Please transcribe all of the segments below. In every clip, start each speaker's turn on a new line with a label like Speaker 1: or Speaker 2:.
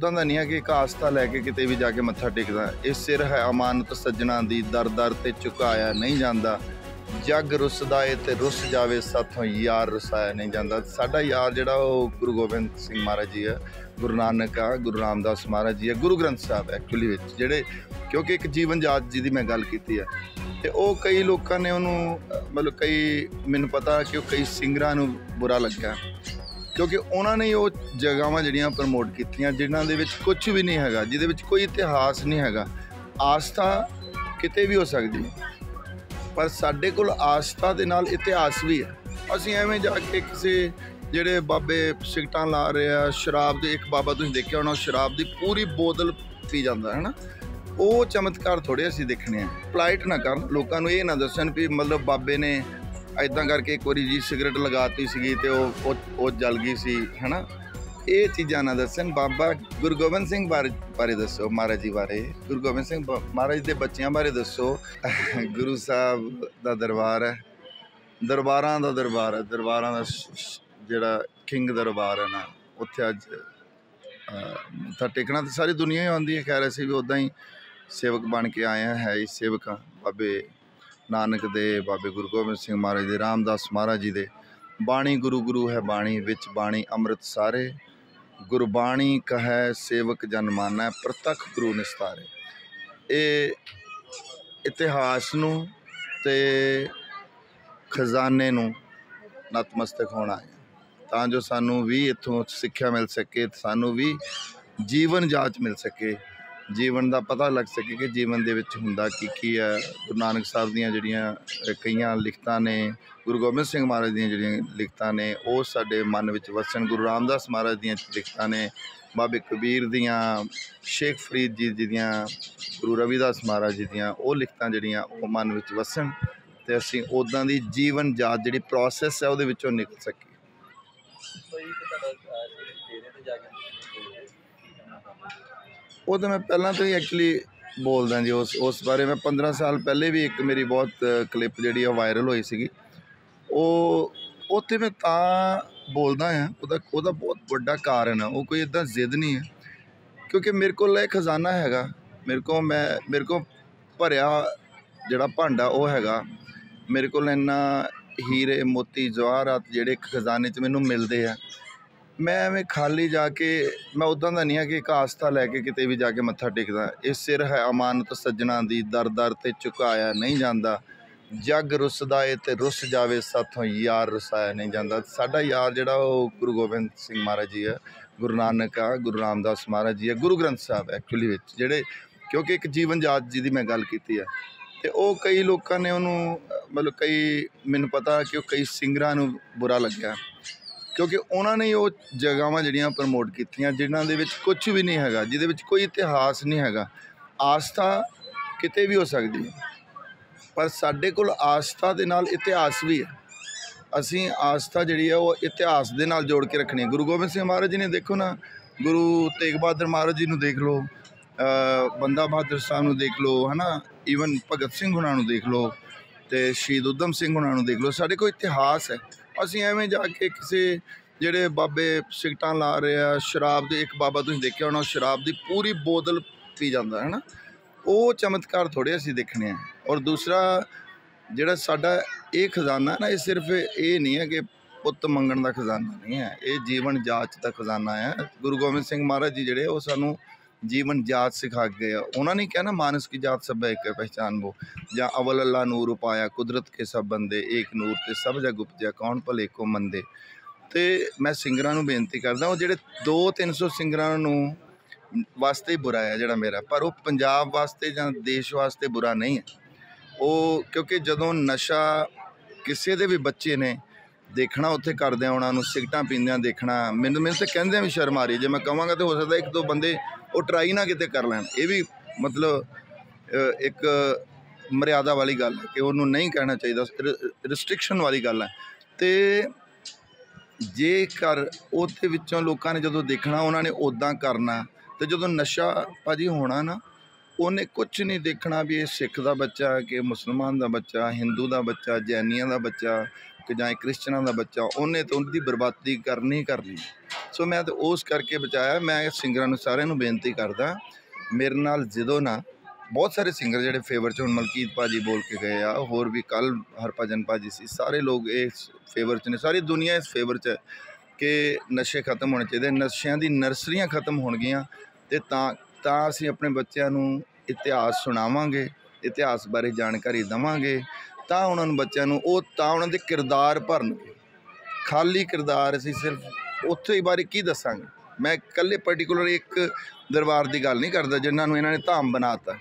Speaker 1: ਉਦਾਂ ਦਾ ਨਹੀਂ ਹੈ ਕਿ ਇੱਕ ਆਸਥਾ ਲੈ ਕੇ ਕਿਤੇ ਵੀ ਜਾ ਕੇ ਮੱਥਾ ਟੇਕਦਾ। ਇਹ ਸਿਰ ਹੈ ਅਮਾਨਤ ਸੱਜਣਾ ਦੀ ਦਰ ਦਰ ਤੇ ਝੁਕਾਇਆ ਨਹੀਂ ਜਾਂਦਾ। ਜੱਗ ਰੁੱਸਦਾ ਏ ਤੇ ਰੁੱਸ ਜਾਵੇ ਸਾਥੋਂ ਯਾਰ ਰਸਾਇਆ ਨਹੀਂ ਜਾਂਦਾ। ਸਾਡਾ ਯਾਰ ਜਿਹੜਾ ਉਹ ਗੁਰੂ ਗੋਬਿੰਦ ਸਿੰਘ ਮਹਾਰਾਜ ਜੀ ਆ ਗੁਰੂ ਨਾਨਕ ਆ, ਗੁਰੂ ਰਾਮਦਾਸ ਮਹਾਰਾਜ ਜੀ ਆ ਗੁਰੂ ਗ੍ਰੰਥ ਸਾਹਿਬ ਐਕਚੁਅਲੀ ਵਿੱਚ, ਜਿਹੜੇ ਕਿਉਂਕਿ ਇੱਕ ਜੀਵਨ ਜਾਤ ਜੀ ਦੀ ਮੈਂ ਗੱਲ ਕੀਤੀ ਹੈ। ਤੇ ਉਹ ਕਈ ਲੋਕਾਂ ਨੇ ਉਹਨੂੰ, ਮਤਲਬ ਕਈ, ਮੈਨੂੰ ਪਤਾ ਕਿ ਉਹ ਕਈ ਸਿੰਗਰਾਂ ਨੂੰ ਬੁਰਾ ਲੱਗਾ ਕਿਉਂਕਿ ਉਹਨਾਂ ਨੇ ਉਹ ਜਗ੍ਹਾਵਾਂ ਜਿਹੜੀਆਂ ਪ੍ਰਮੋਟ ਕੀਤੀਆਂ, ਜਿਨ੍ਹਾਂ ਦੇ ਵਿੱਚ ਕੁਝ ਵੀ ਨਹੀਂ ਹੈਗਾ, ਜਿਹਦੇ ਵਿੱਚ ਕੋਈ ਇਤਿਹਾਸ ਨਹੀਂ ਹੈਗਾ, ਆਸਥਾ ਕਿਤੇ ਵੀ ਹੋ ਸਕਦੀ ਹੈ। ਪਰ ਸਾਡੇ ਕੋਲ ਆਸਥਾ ਦੇ ਨਾਲ ਇਤਿਹਾਸ ਵੀ ਹੈ। ਅਸੀਂ ਐਵੇਂ ਜਾ ਕੇ ਕਿਸੇ ਜਿਹੜੇ ਬਾਬੇ ਸਿਗਟਾਂ ਲਾ ਰਹੇ ਆ, ਸ਼ਰਾਬ ਦੇ ਇੱਕ ਬਾਬਾ ਤੁਸੀਂ ਦੇਖਿਆ ਹੋਣਾ ਸ਼ਰਾਬ ਦੀ ਪੂਰੀ ਬੋਤਲ ਪੀ ਜਾਂਦਾ ਹੈ ਨਾ। ਉਹ ਚਮਤਕਾਰ ਥੋੜੇ ਅਸੀਂ ਦੇਖਣੇ ਆ। ਪਲਾਈਟ ਨਾ ਕਰਨ, ਲੋਕਾਂ ਨੂੰ ਇਹ ਨਾ ਦੱਸਣ ਵੀ ਮਤਲਬ ਬਾਬੇ ਨੇ ਐਦਾਂ ਕਰਕੇ ਇੱਕ ਵਾਰੀ ਜੀ ਸਿਗਰਟ ਲਗਾਤੀ ਸੀਗੀ ਤੇ ਉਹ ਉਹ- ਜਲ ਗਈ ਸੀ, ਹੈਨਾ? ਇਹ ਚੀਜ਼ਾਂ ਨਾ ਦੱਸਣ। ਬਾਬਾ ਗੁਰੂ ਗੋਬਿੰਦ ਸਿੰਘ ਬਾਰੇ ਬਾਰੇ ਦੱਸੋ, ਮਹਾਰਾਜ ਜੀ ਬਾਰੇ। ਗੁਰੂ ਗੋਬਿੰਦ ਸਿੰਘ ਬ- ਮਹਾਰਾਜ ਦੇ ਬੱਚਿਆਂ ਬਾਰੇ ਦੱਸੋ। ਗੁਰੂ ਸਾਹਿਬ ਦਾ ਦਰਬਾਰ ਹੈ। ਦਰਬਾਰਾਂ ਦਾ ਦਰਬਾਰ ਹੈ। ਦਰਬਾਰਾਂ ਦਾ ਜਿਹੜਾ ਕਿੰਗ ਦਰਬਾਰ ਹੈ ਨਾ, ਉੱਥੇ ਅੱਜ ਮੱਥਾ ਟੇਕਣਾ ਤੇ ਸਾਰੀ ਦੁਨੀਆ ਹੀ ਆਉਂਦੀ ਹੈ। ਖੈਰ, ਅਸੀਂ ਵੀ ਉਦਾਂ ਹੀ ਸੇਵਕ ਬਣ ਕੇ ਆਏ ਹਾਂ, ਹੈ ਹੀ ਸੇਵਕ ਹਾਂ। ਬਾਬੇ ਨਾਨਕ ਦੇ, ਬਾਬੇ ਗੁਰੂ ਗੋਬਿੰਦ ਸਿੰਘ ਮਹਾਰਾਜ ਦੇ, ਰਾਮਦਾਸ ਮਹਾਰਾਜ ਜੀ ਦੇ। ਬਾਣੀ ਗੁਰੂ ਗੁਰੂ ਹੈ ਬਾਣੀ ਵਿੱਚ, ਬਾਣੀ ਅੰਮ੍ਰਿਤ ਸਾਰੇ। ਗੁਰਬਾਣੀ ਕਹੈ, ਸੇਵਕ ਜਨ ਮਾਨੈ, ਪ੍ਰਤੱਖ ਗੁਰੂ ਨਿਸਤਾਰੇ। ਇਹ ਇਤਿਹਾਸ ਨੂੰ ਤੇ ਖਜ਼ਾਨੇ ਨੂੰ ਨਤਮਸਤਕ ਹੋਣਾ ਹੈ। ਤਾਂ ਜੋ ਸਾਨੂੰ ਵੀ ਇੱਥੋਂ ਸਿੱਖਿਆ ਮਿਲ ਸਕੇ ਸਾਨੂੰ ਵੀ ਜੀਵਨ ਜਾਚ ਮਿਲ ਸਕੇ। ਜੀਵਨ ਦਾ ਪਤਾ ਲੱਗ ਸਕੇ ਕਿ ਜੀਵਨ ਦੇ ਵਿੱਚ ਹੁੰਦਾ ਕੀ ਕੀ ਹੈ। ਗੁਰੂ ਨਾਨਕ ਸਾਹਿਬ ਦੀਆਂ ਜਿਹੜੀਆਂ ਕਈਆਂ ਲਿਖਤਾਂ ਨੇ, ਗੁਰੂ ਗੋਬਿੰਦ ਸਿੰਘ ਮਹਾਰਾਜ ਦੀਆਂ ਜਿਹੜੀਆਂ ਲਿਖਤਾਂ ਨੇ, ਉਹ ਸਾਡੇ ਮਨ ਵਿੱਚ ਵਸਣ। ਗੁਰੂ ਰਾਮਦਾਸ ਮਹਾਰਾਜ ਦੀਆਂ ਲਿਖਤਾਂ ਨੇ, ਬਾਬੇ ਕਬੀਰ ਦੀਆਂ, ਸ਼ੇਖ ਫਰੀਦ ਜੀ ਜੀ ਦੀਆਂ, ਗੁਰੂ ਰਵਿਦਾਸ ਮਹਾਰਾਜ ਜੀ ਦੀਆਂ, ਉਹ ਲਿਖਤਾਂ ਜਿਹੜੀਆਂ ਉਹ ਮਨ ਵਿੱਚ ਵਸਣ ਤੇ ਅਸੀਂ ਉਦਾਂ ਦੀ ਜੀਵਨ ਜਾਤ ਜਿਹੜੀ ਪ੍ਰੋਸੈਸ ਹੈ ਉਹਦੇ ਵਿੱਚੋਂ ਨਿਕਲ ਸਕੀਏ
Speaker 2: ਕੋਈ ਤੇ ਤੁਹਾਡਾ ਡੇਰੇ ਤੇ ਜਾ ਕੇ ਕੀ ਕਰਨਾ
Speaker 1: ਉਹ ਤਾਂ ਮੈਂ ਪਹਿਲਾਂ ਤੋਂ ਹੀ ਐਕਚੁਅਲੀ ਬੋਲਦਾ ਜੀ, ਉਸ ਉਸ ਬਾਰੇ ਮੈਂ 15 ਸਾਲ ਪਹਿਲੇ ਵੀ ਇੱਕ ਮੇਰੀ ਬਹੁਤ ਕਲਿੱਪ ਜਿਹੜੀ ਆ ਵਾਇਰਲ ਹੋਈ ਸੀਗੀ। ਉਹ, ਉੱਥੇ ਮੈਂ ਤਾਂ ਬੋਲਦਾ ਆ, ਉਹਦਾ ਉਹਦਾ ਬਹੁਤ ਵੱਡਾ ਕਾਰਨ ਆ, ਉਹ ਕੋਈ ਇਦਾਂ ਜ਼ਿੱਦ ਨਹੀਂ ਹੈ ਕਿਉਂਕਿ ਮੇਰੇ ਕੋਲ ਇਹ ਖਜ਼ਾਨਾ ਹੈਗਾ, ਮੇਰੇ ਕੋਲ ਮੈਂ, ਮੇਰੇ ਕੋਲ ਭਰਿਆ ਜਿਹੜਾ ਭਾਂਡਾ ਉਹ ਹੈਗਾ। ਮੇਰੇ ਕੋਲ ਇੰਨਾ ਹੀਰੇ, ਮੋਤੀ, ਜਵਾਹਰਾਤ ਜਿਹੜੇ ਖਜ਼ਾਨੇ 'ਚ ਮੈਨੂੰ ਮਿਲਦੇ ਆ। ਮੈਂ ਐਵੇਂ ਖਾਲੀ ਜਾ ਕੇ, ਮੈਂ ਉਦਾਂ ਦਾ ਨਹੀਂ ਆ ਕਿ ਇੱਕ ਆਸਥਾ ਲੈ ਕੇ ਕਿਤੇ ਵੀ ਜਾ ਕੇ ਮੱਥਾ ਟੇਕਦਾ। ਇਹ ਸਿਰ ਹੈ ਅਮਾਨਤ ਸੱਜਣਾ ਦੀ, ਦਰ ਦਰ ਤੇ ਝੁਕਾਇਆ ਨਹੀਂ ਜਾਂਦਾ। ਜੱਗ ਰੁੱਸਦਾ ਏ ਤੇ ਰੁੱਸ ਜਾਵੇ ਸਾਥੋਂ ਯਾਰ ਰਸਾਇਆ ਨਹੀਂ ਜਾਂਦਾ। ਸਾਡਾ ਯਾਰ ਜਿਹੜਾ ਉਹ ਗੁਰੂ ਗੋਬਿੰਦ ਸਿੰਘ ਮਹਾਰਾਜ ਜੀ ਆ, ਗੁਰੂ ਨਾਨਕ ਆ, ਗੁਰੂ ਰਾਮਦਾਸ ਮਹਾਰਾਜ ਜੀ ਆ, ਗੁਰੂ ਗ੍ਰੰਥ ਸਾਹਿਬ ਐਕਚੁਅਲੀ ਵਿੱਚ, ਜਿਹੜੇ ਕਿਉਂਕਿ ਇੱਕ ਜੀਵਨ ਜਾਤ ਜੀ ਦੀ ਮੈਂ ਗੱਲ ਕੀਤੀ ਹੈ ਤੇ ਉਹ ਕਈ ਲੋਕਾਂ ਨੇ ਉਹਨੂੰ, ਮਤਲਬ ਕਈ, ਮੈਨੂੰ ਪਤਾ ਕਿ ਉਹ ਕਈ ਸਿੰਗਰਾਂ ਨੂੰ ਬੁਰਾ ਲੱਗਿਆ। ਕਿਉਂਕਿ ਉਹਨਾਂ ਨੇ ਉਹ ਜਗ੍ਹਾਵਾਂ ਜਿਹੜੀਆਂ ਪ੍ਰਮੋਟ ਕੀਤੀਆਂ, ਜਿਨ੍ਹਾਂ ਦੇ ਵਿੱਚ ਕੁਝ ਵੀ ਨਹੀਂ ਹੈਗਾ, ਜਿਹਦੇ ਵਿੱਚ ਕੋਈ ਇਤਿਹਾਸ ਨਹੀਂ ਹੈਗਾ, ਆਸਥਾ ਕਿਤੇ ਵੀ ਹੋ ਸਕਦੀ ਹੈ। ਪਰ ਸਾਡੇ ਕੋਲ ਆਸਥਾ ਦੇ ਨਾਲ ਇਤਿਹਾਸ ਵੀ ਹੈ। ਅਸੀਂ ਆਸਥਾ ਜਿਹੜੀ ਹੈ, ਉਹ ਇਤਿਹਾਸ ਦੇ ਨਾਲ ਜੋੜ ਕੇ ਰੱਖਣੀ ਹੈ। ਗੁਰੂ ਗੋਬਿੰਦ ਸਿੰਘ ਮਹਾਰਾਜ ਜੀ ਨੇ ਦੇਖੋ ਨਾ, ਗੁਰੂ ਤੇਗ ਬਹਾਦਰ ਮਹਾਰਾਜ ਜੀ ਨੂੰ ਦੇਖ ਲਓ ਬੰਦਾ ਬਹਾਦਰ ਸਾਹਿਬ ਨੂੰ ਦੇਖ ਲਓ, ਹਨਾ? ਈਵਨ ਭਗਤ ਸਿੰਘ ਉਹਨਾਂ ਨੂੰ ਦੇਖ ਲਓ ਤੇ ਸ਼ਹੀਦ ਉਦਮ ਸਿੰਘ ਉਹਨਾਂ ਨੂੰ ਦੇਖ ਲਓ। ਸਾਡੇ ਕੋਲ ਇਤਿਹਾਸ ਹੈ। ਅਸੀਂ ਐਵੇਂ ਜਾ ਕੇ ਕਿਸੇ ਜਿਹੜੇ ਬਾਬੇ ਸਿਗਟਾਂ ਲਾ ਰਹੇ ਆ, ਸ਼ਰਾਬ ਦੇ ਇੱਕ ਬਾਬਾ ਤੁਸੀਂ ਦੇਖਿਆ ਹੋਣਾ, ਸ਼ਰਾਬ ਦੀ ਪੂਰੀ ਬੋਤਲ ਪੀ ਜਾਂਦਾ ਹੈ ਨਾ ਉਹ ਚਮਤਕਾਰ ਥੋੜੇ ਅਸੀਂ ਦੇਖਣੇ ਆ। ਔਰ ਦੂਸਰਾ ਜਿਹੜਾ ਸਾਡਾ ਇਹ ਖਜ਼ਾਨਾ ਨਾ, ਇਹ ਸਿਰਫ ਇਹ ਨਹੀਂ ਹੈ ਕਿ ਪੁੱਤ ਮੰਗਣ ਦਾ ਖਜ਼ਾਨਾ ਨਹੀਂ ਹੈ, ਇਹ ਜੀਵਨ ਜਾਚ ਦਾ ਖਜ਼ਾਨਾ ਹੈ। ਗੁਰੂ ਗੋਬਿੰਦ ਸਿੰਘ ਮਹਾਰਾਜ ਜੀ ਜਿਹੜੇ ਉਹ ਸਾਨੂੰ ਜੀਵਨ ਜਾਚ ਸਿਖਾ ਕੇ ਗਏ ਆ ਉਹਨਾਂ ਨੇ ਕਿਹਾ ਨਾ ਮਾਨਸ ਕੀ ਜਾਤ ਸਭ ਹੈ ਇੱਕ ਪਹਿਚਾਨ ਉਹ ਜਾਂ ਅਵਲ ਅੱਲਾ ਨੂਰ ਉਪਾਇਆ ਕੁਦਰਤ ਕੇ ਸਭ ਬੰਦੇ ਏਕ ਨੂਰ ਤੇ ਸਭ ਜਗ ਉਪਜਿਆ ਕੌਣ ਭਲੇ ਕੋ ਮੰਦੇ ਤੇ ਮੈਂ ਸਿੰਗਰਾਂ ਨੂੰ ਬੇਨਤੀ ਕਰਦਾ ਉਹ ਜਿਹੜੇ 2-300 ਸਿੰਗਰਾਂ ਨੂੰ ਵਾਸਤੇ ਹੀ ਬੁਰਾ ਹੈ ਜਿਹੜਾ ਮੇਰਾ ਪਰ ਉਹ ਪੰਜਾਬ ਵਾਸਤੇ ਜਾਂ ਦੇਸ਼ ਵਾਸਤੇ ਬੁਰਾ ਨਹੀਂ ਹੈ ਉਹ ਕਿਉਂਕਿ ਜਦੋਂ ਨਸ਼ਾ ਕਿਸੇ ਦੇ ਵੀ ਬੱਚੇ ਨੇ ਦੇਖਣਾ ਉੱਥੇ ਕਰਦਿਆਂ ਉਹਨਾਂ ਨੂੰ ਸਿਗਟਾਂ ਪੀਂਦਿਆਂ ਦੇਖਣਾ। ਮੈਨੂੰ ਮੈਨੂੰ ਤਾਂ ਕਹਿੰਦਿਆਂ ਵੀ ਸ਼ਰਮ ਆ ਰਹੀ ਜੇ ਮੈਂ ਕਹਾਂਗਾ ਤੇ ਹੋ ਸਕਦਾ ਇੱਕ ਦੋ ਬੰਦੇ ਉਹ ਟਰਾਈ ਨਾ ਕਿਤੇ ਕਰ ਲੈਣ। ਇਹ ਵੀ ਮਤਲਬ ਇੱਕ ਮਰਿਆਦਾ ਵਾਲੀ ਗੱਲ ਹੈ ਕਿ ਉਹਨੂੰ ਨਹੀਂ ਕਹਿਣਾ ਚਾਹੀਦਾ। ਰਿਸਟ੍ਰਿਕਸ਼ਨ ਵਾਲੀ ਗੱਲ ਹੈ। ਤੇ ਜੇਕਰ ਉਹਦੇ ਵਿੱਚੋਂ ਲੋਕਾਂ ਨੇ ਜਦੋਂ ਦੇਖਣਾ, ਉਹਨਾਂ ਨੇ ਉਦਾਂ ਕਰਨਾ, ਤੇ ਜਦੋਂ ਨਸ਼ਾ ਭਾਜੀ ਹੋਣਾ ਨਾ ਉਹਨੇ ਕੁਝ ਨਹੀਂ ਦੇਖਣਾ ਵੀ ਇਹ ਸਿੱਖ ਦਾ ਬੱਚਾ, ਕਿ ਮੁਸਲਮਾਨ ਦਾ ਬੱਚਾ, ਹਿੰਦੂ ਦਾ ਬੱਚਾ, ਜੈਨੀਆਂ ਦਾ ਬੱਚਾ ਕਿ ਜਾਂ ਕ੍ਰਿਸਚਨਾਂ ਦਾ ਬੱਚਾ, ਉਹਨੇ ਤਾਂ ਉਹਦੀ ਬਰਬਾਦੀ ਕਰਨੀ ਹੀ ਕਰਨੀ। ਸੋ ਮੈਂ ਤਾਂ ਉਸ ਕਰਕੇ ਬਚਾਇਆ, ਮੈਂ ਸਿੰਗਰਾਂ ਨੂੰ ਸਾਰਿਆਂ ਨੂੰ ਬੇਨਤੀ ਕਰਦਾ, ਮੇਰੇ ਨਾਲ ਜਦੋਂ ਨਾ, ਬਹੁਤ ਸਾਰੇ ਸਿੰਗਰ ਜਿਹੜੇ ਫੇਵਰ ਚ ਹੁਣ ਮਲਕੀਤ ਭਾਜੀ ਬੋਲ ਕੇ ਗਏ ਆ, ਹੋਰ ਵੀ ਕੱਲ ਹਰਭਜਨ ਭਾਜੀ ਸੀ, ਸਾਰੇ ਲੋਕ ਇਸ ਫੇਵਰ ਚ ਨੇ, ਸਾਰੀ ਦੁਨੀਆ ਇਸ ਫੇਵਰ ਚ ਹੈ ਕਿ ਨਸ਼ੇ ਖਤਮ ਹੋਣੇ ਚਾਹੀਦੇ, ਨਸ਼ਿਆਂ ਦੀ ਨਰਸਰੀਆਂ ਖਤਮ ਹੋਣਗੀਆਂ ਤੇ ਤਾਂ ਤਾਂ ਅਸੀਂ ਆਪਣੇ ਬੱਚਿਆਂ ਨੂੰ ਇਤਿਹਾਸ ਸੁਣਾਵਾਂਗੇ, ਇਤਿਹਾਸ ਬਾਰੇ ਜਾਣਕਾਰੀ ਦਵਾਂਗੇ, ਤਾਂ ਉਹਨਾਂ ਨੂੰ ਬੱਚਿਆਂ ਨੂੰ, ਉਹ ਤਾਂ ਉਹਨਾਂ ਦੇ ਕਿਰਦਾਰ ਭਰਨਗੇ। ਖਾਲੀ ਕਿਰਦਾਰ ਅਸੀਂ ਸਿਰਫ ਉੱਥੇ ਹੀ ਬਾਰੇ ਕੀ ਦੱਸਾਂਗੇ? ਮੈਂ ਇਕੱਲੇ ਪਾਰਟਿਕੂਲਰ ਇੱਕ ਦਰਬਾਰ ਦੀ ਗੱਲ ਨਹੀਂ ਕਰਦਾ ਜਿਨ੍ਹਾਂ ਨੂੰ ਇਹਨਾਂ ਨੇ ਧਾਮ ਬਣਾਤਾ।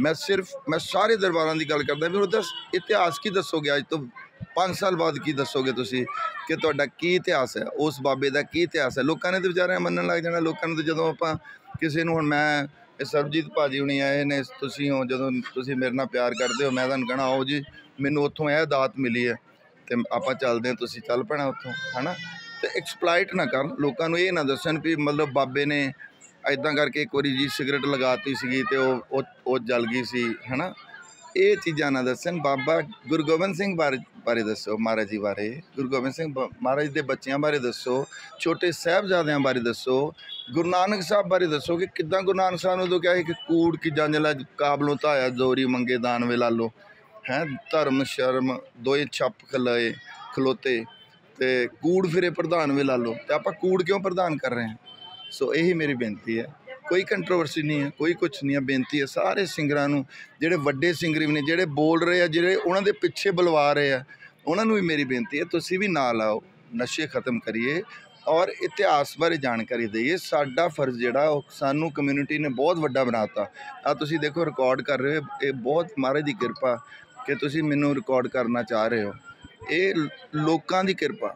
Speaker 1: ਮੈਂ ਸਿਰਫ, ਮੈਂ ਸਾਰੇ ਦਰਬਾਰਾਂ ਦੀ ਗੱਲ ਕਰਦਾ ਵੀ ਉਹਦਾ ਇਤਿਹਾਸ ਕੀ ਦੱਸੋਗੇ ਅੱਜ ਤੋਂ 5 ਸਾਲ ਬਾਅਦ ਕੀ ਦੱਸੋਗੇ ਤੁਸੀਂ ਕਿ ਤੁਹਾਡਾ ਕੀ ਇਤਿਹਾਸ ਹੈ? ਉਸ ਬਾਬੇ ਦਾ ਕੀ ਇਤਿਹਾਸ ਹੈ? ਲੋਕਾਂ ਨੇ ਤੇ ਵਿਚਾਰਿਆਂ ਮੰਨਣ ਲੱਗ ਜਾਣਾ, ਲੋਕਾਂ ਨੂੰ ਤੇ ਜਦੋਂ ਆਪਾਂ ਕਿਸੇ ਨੂੰ ਹੁਣ ਮੈਂ ਇਹ ਸਰਬਜੀਤ ਭਾਜੀ ਹੁਣੀ ਆਏ ਨੇ, ਤੁਸੀਂ ਹੋ, ਜਦੋਂ ਤੁਸੀਂ ਮੇਰੇ ਨਾਲ ਪਿਆਰ ਕਰਦੇ ਹੋ, ਮੈਂ ਤੁਹਾਨੂੰ ਕਹਣਾ, ਆਓ ਜੀ, ਮੈਨੂੰ ਉੱਥੋਂ ਇਹ ਦਾਤ ਮਿਲੀ ਹੈ ਤੇ ਆਪਾਂ ਚੱਲਦੇ ਹਾਂ, ਤੁਸੀਂ ਚੱਲ ਪੈਣਾ ਉੱਥੋਂ, ਹਨਾ? ਤੇ ਐਕਸਪਲੋਇਟ ਨਾ ਕਰਨ, ਲੋਕਾਂ ਨੂੰ ਇਹ ਨਾ ਦੱਸਣ ਵੀ ਮਤਲਬ ਬਾਬੇ ਨੇ ਐਦਾਂ ਕਰਕੇ ਇੱਕ ਵਾਰੀ ਜੀ ਸਿਗਰਟ ਲਗਾਤੀ ਸੀਗੀ ਤੇ ਉਹ ਉਹ ਜਲ ਗਈ ਸੀ, ਹਨਾ? ਇਹ ਚੀਜ਼ਾਂ ਨਾ ਦੱਸਣ, ਬਾਬਾ ਗੁਰੂ ਗੋਬਿੰਦ ਸਿੰਘ ਬਾਰੇ ਬਾਰੇ ਦੱਸੋ, ਮਹਾਰਾਜ ਜੀ ਬਾਰੇ? ਗੁਰੂ ਗੋਬਿੰਦ ਸਿੰਘ ਬ- ਮਹਾਰਾਜ ਦੇ ਬੱਚਿਆਂ ਬਾਰੇ ਦੱਸੋ, ਛੋਟੇ ਸਾਹਿਬਜ਼ਾਦਿਆਂ ਬਾਰੇ ਦੱਸੋ, ਗੁਰੂ ਨਾਨਕ ਸਾਹਿਬ ਬਾਰੇ ਦੱਸੋ ਕਿ ਕਿੱਦਾਂ ਗੁਰੂ ਨਾਨਕ ਸਾਹਿਬ ਨੇ ਉਦੋਂ ਕਿਹਾ ਸੀ ਕਿ ਕੂੜ ਕੀ ਜੰਜਲਾ ਕਾਬਲੋਂ ਧਾਇਆ ਦੋਰੀ ਮੰਗੇ ਦਾਨ ਵੇ ਲਾਲੋ ਹੈ, ਧਰਮ, ਸ਼ਰਮ ਦੋਏ ਛੱਪ ਖਲਾਏ, ਖਲੋਤੇ ਤੇ ਕੂੜ ਫਿਰੇ ਪ੍ਰਧਾਨ ਵੇ ਲਾਲੋ ਤੇ ਆਪਾਂ ਕੂੜ ਕਿਉਂ ਪ੍ਰਧਾਨ ਕਰ ਰਹੇ ਹਾਂ? ਸੋ ਇਹੀ ਮੇਰੀ ਬੇਨਤੀ ਹੈ। ਕੋਈ ਕੰਟਰੋਵਰਸੀ ਨਹੀਂ ਹੈ, ਕੋਈ ਕੁਝ ਨਹੀਂ ਹੈ, ਬੇਨਤੀ ਹੈ ਸਾਰੇ ਸਿੰਗਰਾਂ ਨੂੰ, ਜਿਹੜੇ ਵੱਡੇ ਸਿੰਗਰ ਵੀ ਨੇ, ਜਿਹੜੇ ਬੋਲ ਰਹੇ ਆ, ਜਿਹੜੇ ਉਹਨਾਂ ਦੇ ਪਿੱਛੇ ਬੁਲਵਾ ਰਹੇ ਆ, ਉਹਨਾਂ ਨੂੰ ਵੀ ਮੇਰੀ ਬੇਨਤੀ ਹੈ, ਤੁਸੀਂ ਵੀ ਨਾਲ ਆਓ ਨਸ਼ੇ ਖਤਮ ਕਰੀਏ ਔਰ ਇਤਿਹਾਸ ਬਾਰੇ ਜਾਣਕਾਰੀ ਦਈਏ। ਸਾਡਾ ਫਰਜ਼ ਜਿਹੜਾ, ਉਹ ਸਾਨੂੰ ਕਮਿਊਨਿਟੀ ਨੇ ਬਹੁਤ ਵੱਡਾ ਬਣਾਤਾ ਆ ਤੁਸੀਂ ਦੇਖੋ ਰਿਕਾਰਡ ਕਰ ਰਹੇ ਹੋ, ਇਹ ਬਹੁਤ ਮਹਾਰਾਜ ਦੀ ਕਿਰਪਾ ਕਿ ਤੁਸੀਂ ਮੈਨੂੰ ਰਿਕਾਰਡ ਕਰਨਾ ਚਾਹ ਰਹੇ ਹੋ। ਇਹ ਲੋਕਾਂ ਦੀ ਕਿਰਪਾ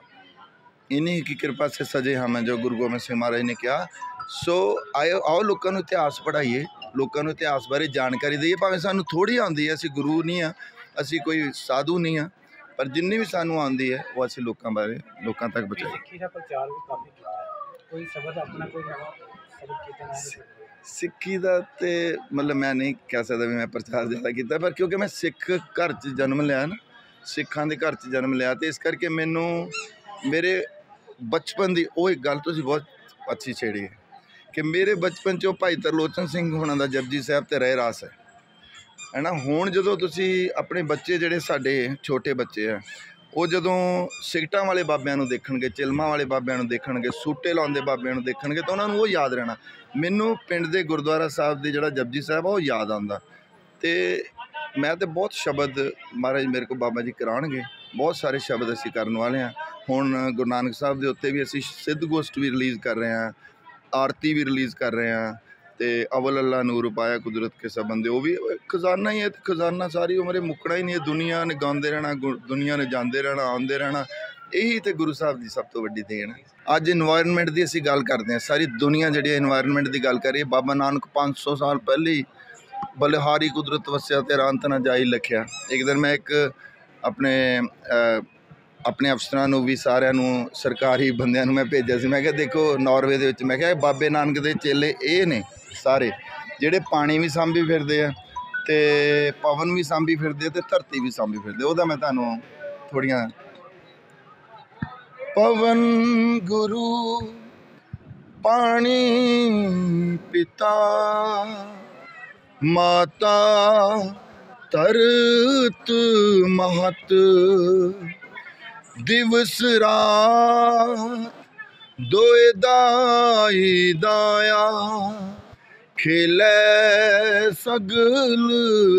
Speaker 1: ਇਨਹੀ ਕੀ ਕਿਰਪਾ ਸੇ ਸਜੇ ਹਮੇ ਜੋ ਗੁਰੂ ਗੋਬਿੰਦ ਸਿੰਘ ਮਹਾਰਾਜ ਨੇ ਕਿਹਾ ਸੋ ਆਓ ਆਓ ਲੋਕਾਂ ਨੂੰ ਇਤਿਹਾਸ ਪੜ੍ਹਾਈਏ ਲੋਕਾਂ ਨੂੰ ਇਤਿਹਾਸ ਬਾਰੇ ਜਾਣਕਾਰੀ ਦਈਏ। ਭਾਵੇਂ ਸਾਨੂੰ ਥੋੜੀ ਆਉਂਦੀ ਹੈ ਅਸੀਂ ਗੁਰੂ ਨਹੀਂ ਆ ਅਸੀਂ ਕੋਈ ਸਾਧੂ ਨਹੀਂ ਆ ਪਰ ਜਿੰਨੀ ਵੀ ਸਾਨੂੰ ਆਉਂਦੀ ਹੈ ਉਹ ਅਸੀਂ ਲੋਕਾਂ ਬਾਰੇ ਲੋਕਾਂ ਤੱਕ ਪਹੁੰਚਾਈਏ।
Speaker 3: ਸਿੱਖੀ ਦਾ ਪ੍ਰਚਾਰ ਵੀ ਕਾਫੀ ਕੀਤਾ ਹੈ। ਕੋਈ ਸ਼ਬਦ ਆਪਣਾ ਕੋਈ ਨਵਾਂ ਸ਼ਬਦ ਕੀਤਾ ਨਾ
Speaker 1: ਸਿੱਖੀ ਦਾ ਤੇ ਮਤਲਬ ਮੈਂ ਨਹੀਂ ਕਹਿ ਸਕਦਾ ਵੀ ਮੈਂ ਪ੍ਰਚਾਰ ਜ਼ਿਆਦਾ ਕੀਤਾ ਪਰ ਕਿਉਂਕਿ ਮੈਂ ਸਿੱਖ ਘਰ 'ਚ ਜਨਮ ਲਿਆ ਨਾ ਸਿੱਖਾਂ ਦੇ ਘਰ 'ਚ ਜਨਮ ਲਿਆ ਤੇ ਇਸ ਕਰਕੇ ਮੈਨੂੰ ਮੇਰੇ ਬਚਪਨ ਦੀ ਉਹ ਇੱਕ ਗੱਲ ਤੁਸੀਂ ਬਹੁਤ ਅੱਛੀ ਛੇੜੀ ਹੈ। ਕਿ ਮੇਰੇ ਬਚਪਨ 'ਚ ਉਹ ਭਾਈ ਤਰਲੋਚਨ ਸਿੰਘ ਹੋਣਾ ਦਾ ਜਪਜੀ ਸਾਹਿਬ ਤੇ ਰਹਿ ਰਾਸ ਹੈ। ਹੈਨਾ, ਹੁਣ ਜਦੋਂ ਤੁਸੀਂ ਆਪਣੇ ਬੱਚੇ ਜਿਹੜੇ ਸਾਡੇ ਛੋਟੇ ਬੱਚੇ ਆ, ਉਹ ਜਦੋਂ ਸਿਗਟਾਂ ਵਾਲੇ ਬਾਬਿਆਂ ਨੂੰ ਦੇਖਣਗੇ, ਚਿਲਮਾਂ ਵਾਲੇ ਬਾਬਿਆਂ ਨੂੰ ਦੇਖਣਗੇ, ਸੂਟੇ ਲਾਉਂਦੇ ਬਾਬਿਆਂ ਨੂੰ ਦੇਖਣਗੇ, ਤਾਂ ਉਹਨਾਂ ਨੂੰ ਉਹ ਯਾਦ ਰਹਿਣਾ। ਮੈਨੂੰ ਪਿੰਡ ਦੇ ਗੁਰਦੁਆਰਾ ਸਾਹਿਬ ਦੇ ਜਿਹੜਾ ਜਪਜੀ ਸਾਹਿਬ ਆ, ਉਹ ਯਾਦ ਆਉਂਦਾ। ਤੇ ਮੈਂ ਤੇ ਬਹੁਤ ਸ਼ਬਦ ਮਹਾਰਾਜ ਮੇਰੇ ਕੋ ਬਾਬਾ ਜੀ ਕਰਾਉਣਗੇ। ਬਹੁਤ ਸਾਰੇ ਸ਼ਬਦ ਅਸੀਂ ਕਰਨ ਵਾਲੇ ਹਾਂ ਹੁਣ ਗੁਰੂ ਨਾਨਕ ਸਾਹਿਬ ਦੇ ਉੱਤੇ ਵੀ ਅਸੀਂ ਸਿੱਧ ਗੋਸ਼ਟ ਵੀ ਰਿਲੀਜ਼ ਕਰ ਰਹੇ ਹਾਂ ਆਰਤੀ ਵੀ ਰਿਲੀਜ਼ ਕਰ ਰਹੇ ਹਾਂ ਤੇ ਅਵਲ ਅੱਲਾ, ਨੂਰ ਪਾਇਆ, ਕੁਦਰਤ ਕੇ ਸਬੰਦੇ ਉਹ ਵੀ ਖਜ਼ਾਨਾ ਹੀ ਹੈ ਤੇ ਖਜ਼ਾਨਾ ਸਾਰੀ ਉਮਰੇ ਮੁੱਕਣਾ ਹੀ ਨਹੀਂ ਹੈ, ਦੁਨੀਆ ਨੇ ਗਾਉਂਦੇ ਰਹਿਣਾ ਦੁਨੀਆ ਨੇ ਜਾਂਦੇ ਰਹਿਣਾ, ਆਉਂਦੇ ਰਹਿਣਾ, ਇਹੀ ਤੇ ਗੁਰੂ ਸਾਹਿਬ ਦੀ ਸਭ ਤੋਂ ਵੱਡੀ ਦੇਣ ਹੈ। ਅੱਜ এনवायरमेंट ਦੀ ਅਸੀਂ ਗੱਲ ਕਰਦੇ ਹਾਂ, ਸਾਰੀ ਦੁਨੀਆ ਜਿਹੜੀ এনवायरमेंट ਦੀ ਗੱਲ ਕਰ ਰਹੀ ਹੈ, ਬਾਬਾ ਨਾਨਕ 500 ਸਾਲ ਪਹਿਲੇ ਹੀ ਬਲਿਹਾਰੀ ਕੁਦਰਤ ਵਸਿਆ ਤੇ ਰਾਂਤ ਨਾ ਜਾਈ ਲਖਿਆ। ਇੱਕ ਦਿਨ ਮੈਂ ਇੱਕ ਆਪਣੇ ਆਪਣੇ ਅਫਸਰਾਂ ਨੂੰ ਵੀ ਸਾਰਿਆਂ ਨੂੰ, ਸਰਕਾਰੀ ਬੰਦਿਆਂ ਨੂੰ ਮੈਂ ਭੇਜਿਆ ਸੀ। ਮੈਂ ਕਿਹਾ, ਦੇਖੋ, ਨਾਰਵੇ ਦੇ ਵਿੱਚ, ਮੈਂ ਕਿਹਾ, ਇਹ ਬਾਬੇ ਨਾਨਕ ਦੇ ਚੇਲੇ ਇਹ ਨੇ ਸਾਰੇ, ਜਿਹੜੇ ਪਾਣੀ ਵੀ ਸਾਂਭੀ ਫਿਰਦੇ ਆ ਤੇ ਪਵਨ ਵੀ ਸਾਂਭੀ ਫਿਰਦੇ ਆ ਤੇ ਧਰਤੀ ਵੀ ਸਾਂਭੀ ਫਿਰਦੇ ਉਹਦਾ ਮੈਂ ਤੁਹਾਨੂੰ ਥੋੜੀਆਂ ਪਵਨ ਗੁਰੂ, ਪਾਣੀ ਪਿਤਾ, ਮਾਤਾ ਤਰਤ ਮਹਤ ਦਿਵਸ ਰਾਤ ਦੋਏ ਦਾਈ ਦਾਇਆ। ਖੇਲੇ ਸਗਲ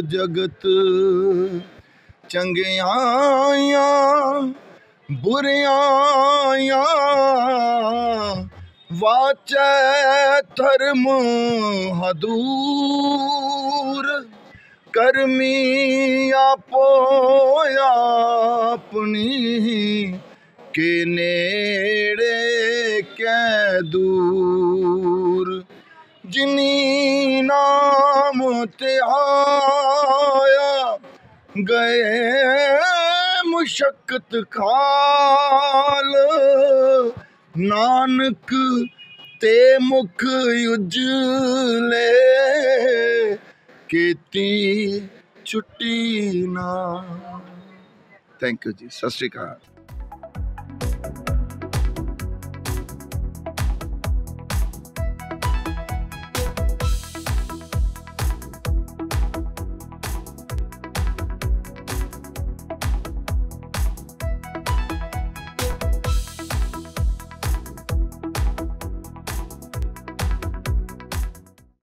Speaker 1: ਜਗਤ ਚੰਗਿਆਈਆਂ ਬੁਰਿਆਈਆਂ ਵਾਚੈ ਧਰਮ ਹਦੂਰ। ਕਰਮੀ ਆਪੋ ਆਪਣੀ ਕੇ ਨੇੜੇ ਕੈ ਦੂਰ। ਜਿਨੀ ਨਾਮ ਤੇ ਆਇਆ, ਗਏ ਮੁਸ਼ਕਤ ਖਾਲ। ਨਾਨਕ ਤੇ ਮੁਖ ਉਜਲੇ ਕੀਤੀ ਛੁੱਟੀ ਨਾ। ਥੈਂਕ ਯੂ ਜੀ ਸਤਿ ਸ਼੍ਰੀ ਅਕਾਲ।